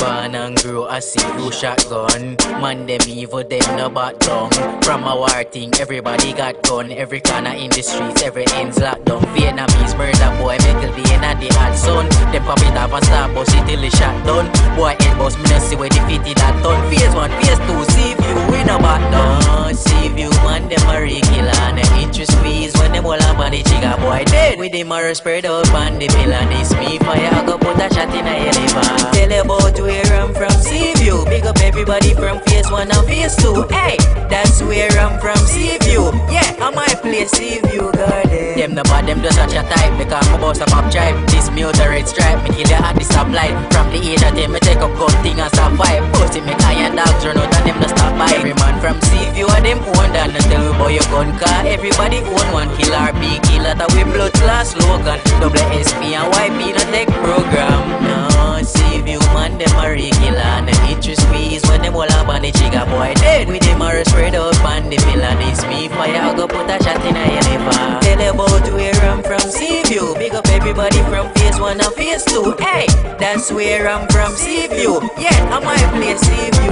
Born and grew a see shotgun. Man, them evil, them no back down. From a war thing, everybody got gun. Every corner in the streets, every end's locked down. Vietnamese murder boy, Michael D and the hot son. Them pop it off and start bust it till the shot done. Boy, head boss, me no see where defeated that done. Phase one, phase two, Seaview, we no back down. Them on the trigger, boy, dead. With the mirror spread out on the pillar, this me fire, I go put a shot in a elevator. Tell about where I'm from, Seaview. Big up everybody from phase one and phase two. Hey, that's where I'm from, Seaview. Yeah, I my place, Seaview Garden. Them the bad, them just such a type. Because my boss a pop tribe. This mute the red stripe. Me kill you at the stoplight. From the age of 10, me take up good thing and stop fight. Pussy make iron dogs run out and them no stop by. Every man from Seaview and them own boy your gun car. Everybody own one killer, big killer. That we blood class slogan. Double SP and YP no take program. No, Seaview man, them a regular. And the interest squeeze when them all up on the trigger, boy. Dead with them a spread out on the pillar. This me fire, I go put a shot in a elevator. Tell about where I'm from, Seaview. Big up everybody from phase one and phase two. Hey, that's where I'm from, Seaview. Yeah, I'm my place, Seaview Garden.